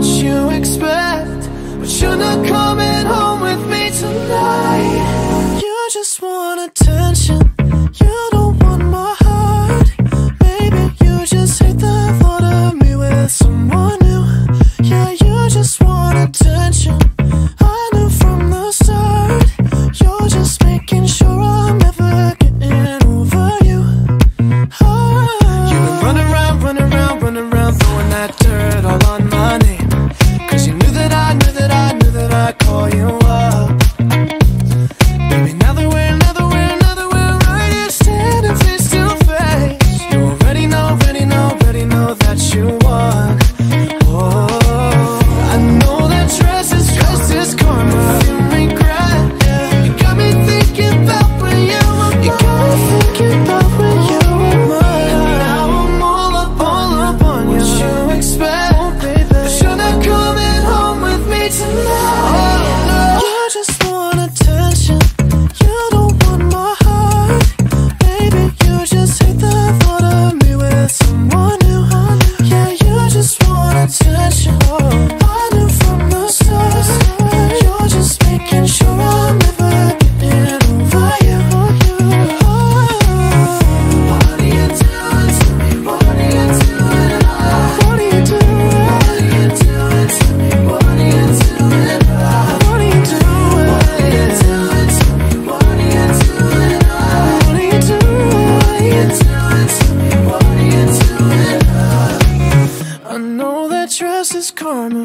what you expect, but you're not coming.